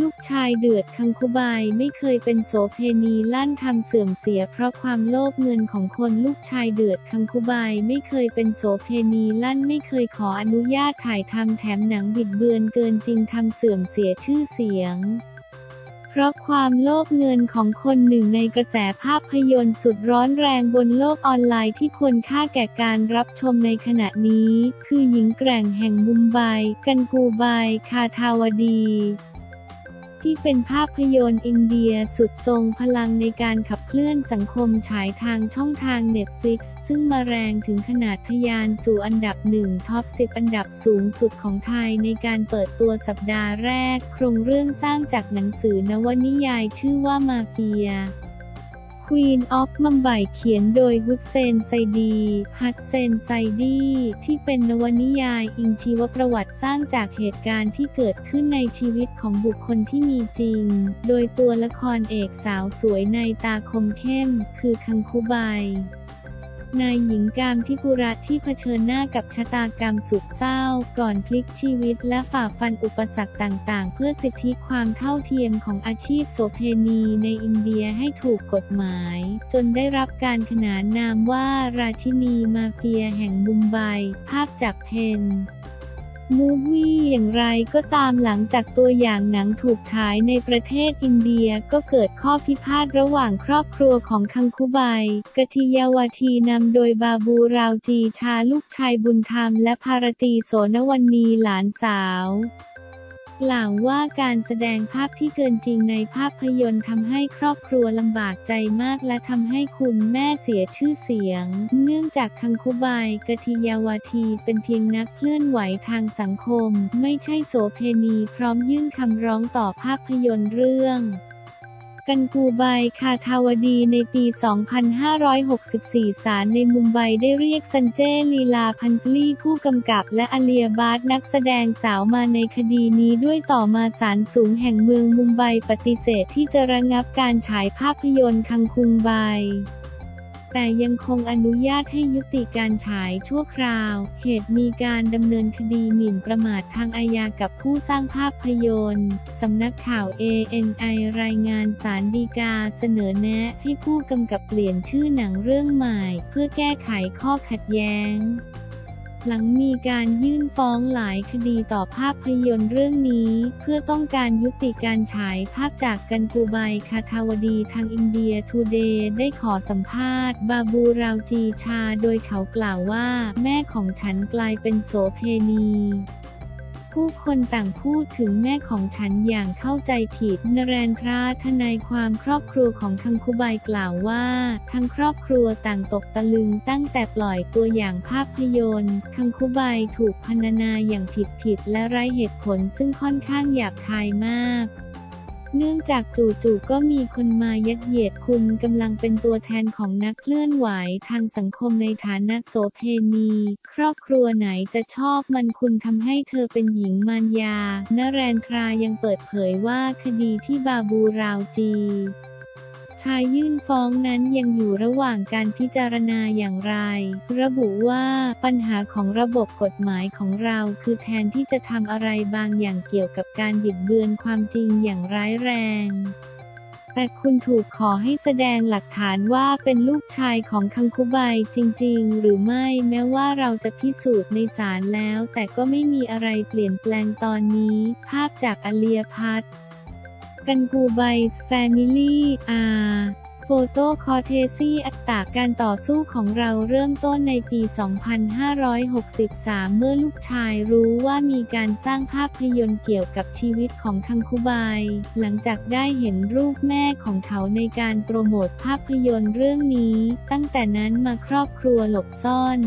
ลูกชายเดือดคังคุบายไม่เคยเป็นโสเพณีลั่นทำเสื่อมเสียเพราะความโลภเงินของคนลูกชายเดือดคังคุบายไม่เคยเป็นโสเพณีลั่นไม่เคยขออนุญาตถ่ายทำแถมหนังบิดเบือนเกินจริงทำเสื่อมเสียชื่อเสียง เพราะความโลภเงินของคนหนึ่งในกระแสภาพยนตร์สุดร้อนแรงบนโลกออนไลน์ที่ควรค่าแก่การรับชมในขณะนี้ คือหญิงแกร่งแห่งมุมไบ กันกูไบ คาทาวดีที่เป็นภาพยนตร์อินเดียสุดทรงพลังในการขับเคลื่อนสังคมฉายทางช่องทาง Netflix ซึ่งมาแรงถึงขนาดทะยานสู่อันดับหนึ่ง top 10 อันดับสูงสุดของไทยในการเปิดตัวสัปดาห์แรก โครงเรื่องสร้างจากหนังสือนวนิยายชื่อว่ามาเฟีย Queen of Mumbai เขียนโดยฮุสเซนไซดี ฮัตเซนไซดี ที่เป็นนวนิยายอิงชีวประวัติสร้างจากเหตุการณ์ที่เกิดขึ้นในชีวิตของบุคคลที่มีจริง โดยตัวละครเอกสาวสวยในตาคมเข้ม คือคังคุไบ นายหญิงกามทิปุระที่เผชิญหน้ากับชะตากรรมสุดเศร้า ก่อนพลิกชีวิตและฝ่าฟันอุปสรรคต่างๆ เพื่อสิทธิความเท่าเทียมของอาชีพโสเพณีในอินเดียให้ถูกกฎหมาย จนได้รับการขนานนามว่าราชินีมาเฟียแห่งมุมไบ ภาพจากเพน มูฟวี่อย่างไรก็ตามหลังจากตัวอย่างหนังถูกฉายในประเทศอินเดียก็เกิดข้อพิพาทระหว่างครอบครัวของคังคุไบกทิยาวทีนำโดยบาบูราวจีชาลูกชายบุญธรรมและภารตีโสนวันนีหลานสาว กล่าวว่าการแสดงภาพที่เกินจริงในภาพยนตร์ทำให้ครอบครัวลำบากใจมากและทำให้คุณแม่เสียชื่อเสียง เนื่องจากคังคุบายกติยาวาทีเป็นเพียงนักเคลื่อนไหวทางสังคม ไม่ใช่โสเภณีพร้อมยื่นคำร้องต่อภาพยนตร์เรื่อง กันกูไบคาทาวดีในปี 2564 ศาลในมุมไบได้เรียกซันเจลีลาพันซลีผู้กำกับและอเลียบาร์ดนักแสดงสาวมาในคดีนี้ด้วยต่อมาศาลสูงแห่งเมืองมุมไบปฏิเสธที่จะระงับการฉายภาพยนตร์คังคุงไบ แต่ยังคงอนุญาตให้ยุติการฉายชั่วคราว เหตุมีการดำเนินคดีหมิ่นประมาททางอาญากับผู้สร้างภาพยนตร์ สำนักข่าว ANI รายงานสารดีกาเสนอแนะให้ผู้กำกับเปลี่ยนชื่อหนังเรื่องใหม่ เพื่อแก้ไขข้อขัดแย้ง หลังมีการยื่นฟ้องหลายคดีต่อภาพยนตร์เรื่องนี้ เพื่อต้องการยุติการฉายภาพจากกันกูไบคาทาวดีทางอินเดียทูเดย์ได้ขอสัมภาษณ์ บาบูราวจีชาโดยเขากล่าวว่า แม่ของฉันกลายเป็นโสเภณี ผู้คนต่างพูดถึงแม่ของฉันอย่างเข้าใจผิด นแรนทราทนายความครอบครัวของคังคุบายกล่าวว่า ทั้งครอบครัวต่างตกตะลึงตั้งแต่ปล่อยตัวอย่างภาพยนตร์ คังคุบายถูกพรรณนาอย่างผิดผิดและไร้เหตุผลซึ่งค่อนข้างหยาบคายมาก เนื่องจากจู่ๆก็มีคนมายัดเยียดคุณกำลังเป็นตัวแทนของนักเคลื่อนไหวทางสังคมในฐานะโสเพณี ครอบครัวไหนจะชอบมันคุณทำให้เธอเป็นหญิงมารยา นแรนทรายังเปิดเผยว่าคดีที่บาบูราวจี ชายยื่นฟ้องนั้นยังอยู่ระหว่างการพิจารณาอย่างไร ระบุว่าปัญหาของระบบกฎหมายของเราคือแทนที่จะทำอะไรบางอย่างเกี่ยวกับการบิดเบือนความจริงอย่างร้ายแรงแต่คุณถูกขอให้แสดงหลักฐานว่าเป็นลูกชายของคังคุไบจริง ๆ หรือไม่แม้ว่าเราจะพิสูจน์ในศาลแล้ว แต่ก็ไม่มีอะไรเปลี่ยนแปลงตอนนี้ ภาพจากอเลียพัท กันกูไบส์แฟมิลี่อาโฟโต้คอเทซี่อัตตาการต่อสู้ของเราเริ่มต้นในปี 2563 เมื่อลูกชายรู้ว่ามีการสร้างภาพยนตร์เกี่ยวกับชีวิตของคังคุไบ หลังจากได้เห็นรูปแม่ของเขาในการโปรโมทภาพยนตร์เรื่องนี้ ตั้งแต่นั้นมาครอบครัวหลบซ่อน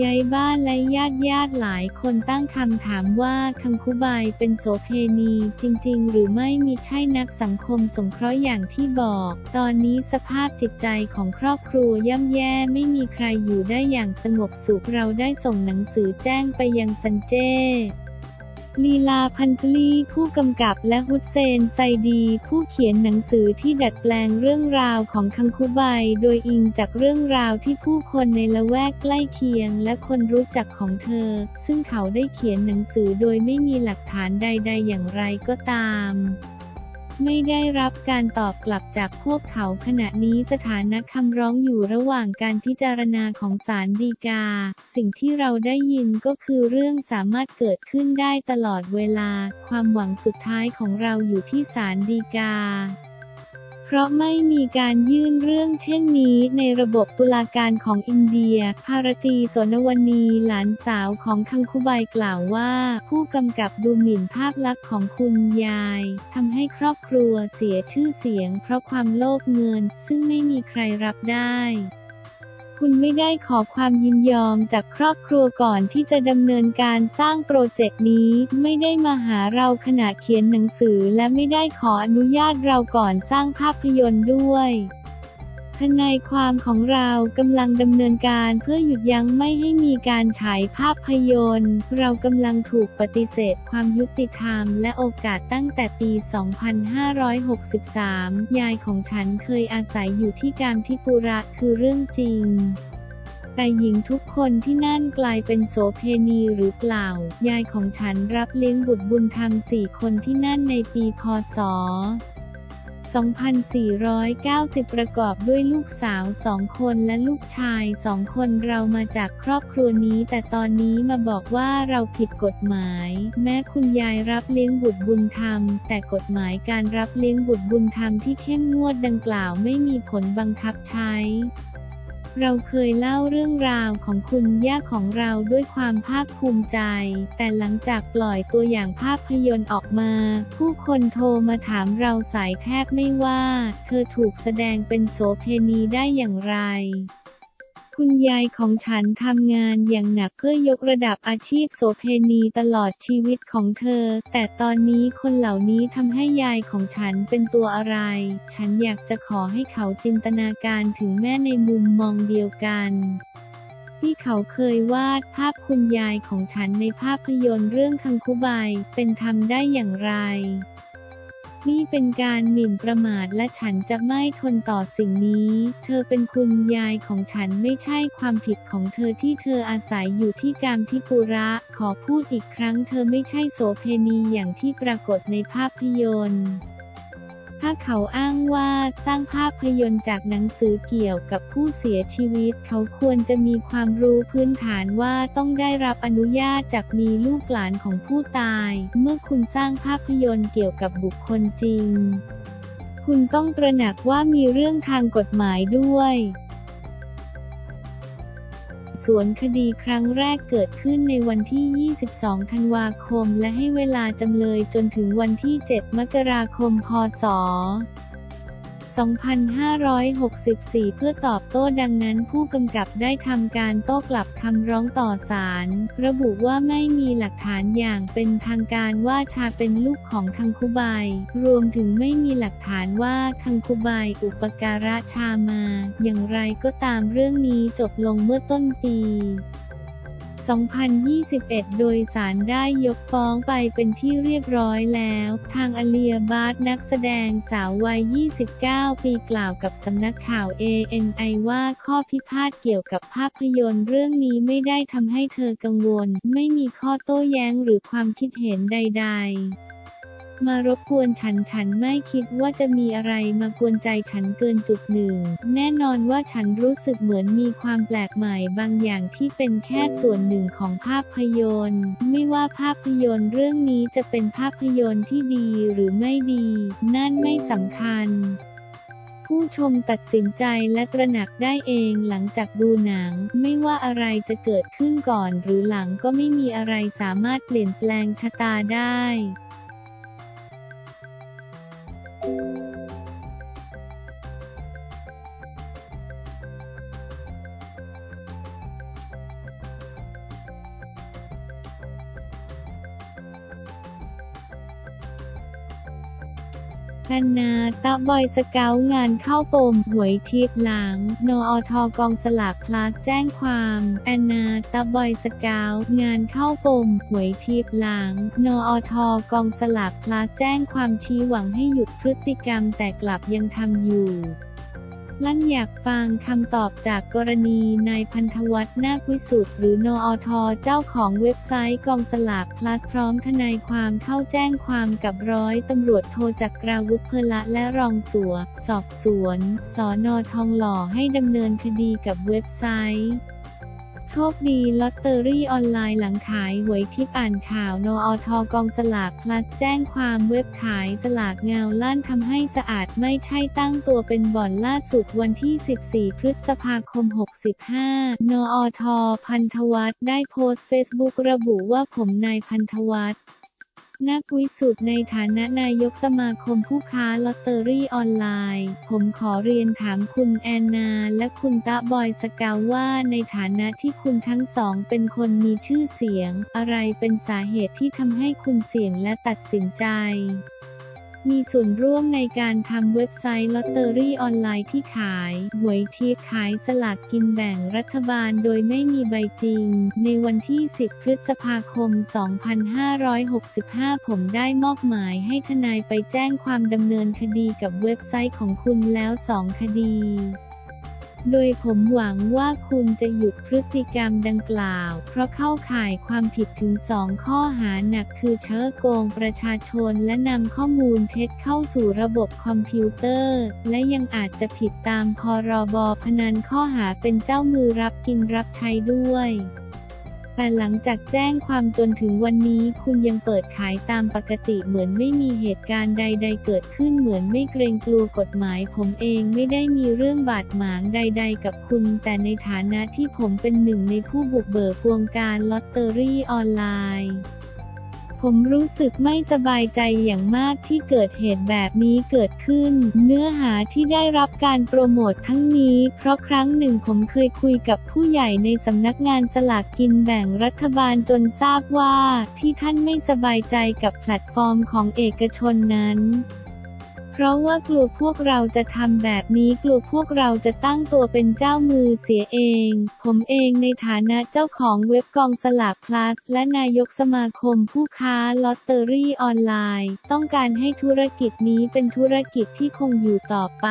ยายบ้านและญาติญาติหลายคนตั้งคำถามว่าคังคุบายเป็นโสเพณีจริง ๆ หรือไม่มีใช่นักสังคมสงเคราะห์อย่างที่บอก ตอนนี้สภาพจิตใจของครอบครัวย่ำแย่ไม่มีใครอยู่ได้อย่างสงบสุขเราได้ส่งหนังสือแจ้งไปยังซันเจ้ ลีลาพันซลีผู้กำกับและฮุสเซนไซดี ผู้เขียนหนังสือที่ดัดแปลงเรื่องราวของคังคูไบโดยอิงจากเรื่องราวที่ผู้คนในละแวกใกล้เคียงและคนรู้จักของเธอ ซึ่งเขาได้เขียนหนังสือโดยไม่มีหลักฐานใด ๆ อย่างไรก็ตาม ไม่ได้รับการตอบกลับจากพวกเขาขณะนี้สถานะคำร้องอยู่ระหว่างการพิจารณาของศาลฎีกา สิ่งที่เราได้ยินก็คือเรื่องสามารถเกิดขึ้นได้ตลอดเวลา ความหวังสุดท้ายของเราอยู่ที่ศาลฎีกา พราะไม่มีการยื่นเรื่องเช่นนี้ในระบบตุลาการของอินเดีย ภารตีสนวณีหลานสาวของคังคุไบกล่าวว่า ผู้กำกับดูหมิ่นภาพลักษณ์ของคุณยายทำให้ครอบครัวเสียชื่อเสียงเพราะความโลภเงิน ซึ่งไม่มีใครรับได้ คุณไม่ได้ขอความยินยอมจากครอบครัวก่อนที่จะดำเนินการสร้างโปรเจกต์นี้ ไม่ได้มาหาเราขณะเขียนหนังสือและไม่ได้ขออนุญาตเราก่อนสร้างภาพยนตร์ด้วย ทนายความของเรากำลังดำเนินการเพื่อหยุดยั้งไม่ให้มีการฉายภาพยนตร์ เรากำลังถูกปฏิเสธความยุติธรรมและโอกาสตั้งแต่ปี 2563 ยายของฉันเคยอาศัยอยู่ที่กามทิปุระคือเรื่องจริงแต่หญิงทุกคนที่นั่นกลายเป็นโสเพณีหรือเปล่า ยายของฉันรับเลี้ยงบุตรบุญธรรมสี่คนที่นั่นในปีพศ 2490 ประกอบด้วยลูกสาวสองคนและลูกชายสองคนเรามาจากครอบครัวนี้ แต่ตอนนี้มาบอกว่าเราผิดกฎหมาย แม้คุณยายรับเลี้ยงบุตรบุญธรรม แต่กฎหมายการรับเลี้ยงบุตรบุญธรรมที่เข้มงวดดังกล่าวไม่มีผลบังคับใช้ เราเคยเล่าเรื่องราวของคุณย่าของเราด้วยความภาคภูมิใจ แต่หลังจากปล่อยตัวอย่างภาพยนตร์ออกมา ผู้คนโทรมาถามเราสายแทบไม่ว่า เธอถูกแสดงเป็นโสเพณีได้อย่างไร คุณยายของฉันทำงานอย่างหนักเพื่อยกระดับอาชีพโสเพณีตลอดชีวิตของเธอ แต่ตอนนี้คนเหล่านี้ทำให้ยายของฉันเป็นตัวอะไร ฉันอยากจะขอให้เขาจินตนาการถึงแม่ในมุมมองเดียวกันที่เขาเคยวาดภาพคุณยายของฉันในภาพยนตร์เรื่องคังคุบาย เป็นทำได้อย่างไร นี่เป็นการหมิ่นประมาทและฉันจะไม่ทนต่อสิ่งนี้ เธอเป็นคุณยายของฉันไม่ใช่ความผิดของเธอที่เธออาศัยอยู่ที่กามทิปุระ ขอพูดอีกครั้งเธอไม่ใช่โสเพณีอย่างที่ปรากฏในภาพยนตร์ ถ้าเขาอ้างว่าสร้างภาพยนตร์จากหนังสือเกี่ยวกับผู้เสียชีวิต เขาควรจะมีความรู้พื้นฐานว่าต้องได้รับอนุญาตจากมีลูกหลานของผู้ตาย เมื่อคุณสร้างภาพยนตร์เกี่ยวกับบุคคลจริง คุณต้องตระหนักว่ามีเรื่องทางกฎหมายด้วย สวนคดีครั้งแรกเกิดขึ้นในวันที่ 22 ธันวาคม และให้เวลาจำเลยจนถึงวันที่ 7 มกราคม พศ 2564 เพื่อตอบโต้ดังนั้นผู้กำกับได้ทำการโต้กลับคำร้องต่อศาลระบุว่าไม่มีหลักฐานอย่างเป็นทางการว่าชาเป็นลูกของคังคุบาย รวมถึงไม่มีหลักฐานว่าคังคุบายอุปการะชามา อย่างไรก็ตามเรื่องนี้จบลงเมื่อต้นปี 2021 โดยสารได้ยกฟ้องไปเป็นที่เรียบร้อยแล้ว ทางอเลียบาร์นักแสดงสาววัย 29 ปีกล่าวกับสำนักข่าว ANI ว่าข้อพิพาทเกี่ยวกับภาพยนตร์เรื่องนี้ไม่ได้ทำให้เธอกังวล ไม่มีข้อโต้แย้งหรือความคิดเห็นใด ๆ มารบกวนฉันฉันไม่คิดว่าจะมีอะไรมากวนใจฉันเกินจุดหนึ่ง แน่นอนว่าฉันรู้สึกเหมือนมีความแปลกใหม่บางอย่างที่เป็นแค่ส่วนหนึ่งของภาพยนตร์ ไม่ว่าภาพยนตร์เรื่องนี้จะเป็นภาพยนตร์ที่ดีหรือไม่ดี นั่นไม่สำคัญผู้ชมตัดสินใจและตระหนักได้เองหลังจากดูหนัง ไม่ว่าอะไรจะเกิดขึ้นก่อนหรือหลังก็ไม่มีอะไรสามารถเปลี่ยนแปลงชะตาได้ แอ นนาตาบอยสเกลงานเข้าปมหวยทิพย์หลัง นอทกองสลากพลัสแจ้งความแอนนาตาบอยสเกลงานเข้าปมหวยทิพย์หลัง นอทกองสลากพลัสแจ้งความชี้หวังให้หยุดพฤติกรรมแต่กลับยังทำอยู่ ลั่นอยากฟังคำตอบจากกรณีนายพันธวัฒน์นาควิสุทธ์หรือนออทเจ้าของเว็บไซต์กองสลากพลัดพร้อมทนายความเข้าแจ้งความกับร้อยตำรวจโทจักราวุฒิเพละและรองสัว สอบสวน สอนอทองหล่อให้ดำเนินคดีกับเว็บไซต์ โชคดีลอตเตอรี่ออนไลน์หลังขายหวยทิปอ่านข่าวนอทกองสลากพลัดแจ้งความเว็บขายสลากเงาล้านทำให้สะอาดไม่ใช่ตั้งตัวเป็นบ่อนล่าสุดวันที่ 14 พฤษภาคม 65 นอทพันธวัฒน์ได้โพสต์เฟซบุ๊กระบุว่าผมนายพันธวัฒน์ นักวิสุทธ์ในฐานะนายกสมาคมผู้ค้าลอตเตอรี่ออนไลน์ ผมขอเรียนถามคุณแอนนา และคุณตะบอยสกาวว่าในฐานะที่คุณทั้งสองเป็นคนมีชื่อเสียง อะไรเป็นสาเหตุที่ทำให้คุณเสี่ยงและตัดสินใจ มีส่วนร่วมในการทำเว็บไซต์ลอตเตอรี่ออนไลน์ที่ขายหวยทิพย์ขายสลากกินแบ่งรัฐบาลโดยไม่มีใบจริง ในวันที่ 10 พฤษภาคม 2565 ผมได้มอบหมายให้ทนายไปแจ้งความดำเนินคดีกับเว็บไซต์ของคุณแล้วสองคดี โดยผมหวังว่าคุณจะหยุดพฤติกรรมดังกล่าว เพราะเข้าข่ายความผิดถึงสองข้อหาหนักคือเชิงโกงประชาชนและนำข้อมูลเท็จเข้าสู่ระบบคอมพิวเตอร์ และยังอาจจะผิดตามพรบพนันข้อหาเป็นเจ้ามือรับกินรับใช้ด้วย แต่หลังจากแจ้งความจนถึงวันนี้คุณยังเปิดขายตามปกติเหมือนไม่มีเหตุการณ์ใด ๆ เกิดขึ้นเหมือนไม่เกรงกลัวกฎหมาย ผมเองไม่ได้มีเรื่องบาดหมางใด ๆ กับคุณ แต่ในฐานะที่ผมเป็นหนึ่งในผู้บุกเบิกวงการลอตเตอรี่ออนไลน์ ผมรู้สึกไม่สบายใจอย่างมากที่เกิดเหตุแบบนี้เกิดขึ้น เนื้อหาที่ได้รับการโปรโมททั้งนี้ เพราะครั้งหนึ่งผมเคยคุยกับผู้ใหญ่ในสำนักงานสลากกินแบ่งรัฐบาลจนทราบว่า ที่ท่านไม่สบายใจกับแพลตฟอร์มของเอกชนนั้น เพราะว่ากลัวพวกเราจะทำแบบนี้กลัวพวกเราจะตั้งตัวเป็นเจ้ามือเสียเอง ผมเองในฐานะเจ้าของเว็บกองสลากพลัสและนายกสมาคมผู้ค้าลอตเตอรี่ออนไลน์ ต้องการให้ธุรกิจนี้เป็นธุรกิจที่คงอยู่ต่อไป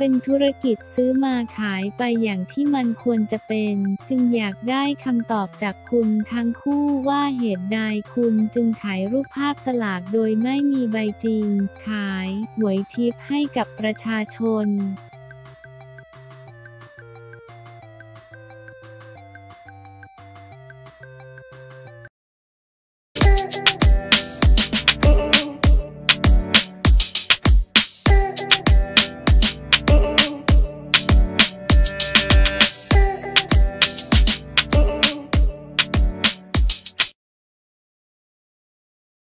เป็นธุรกิจซื้อมาขายไปอย่างที่มันควรจะเป็น จึงอยากได้คำตอบจากคุณทั้งคู่ว่าเหตุใดคุณจึงขายรูปภาพสลากโดยไม่มีใบจริง ขายหวยทิพย์ให้กับประชาชน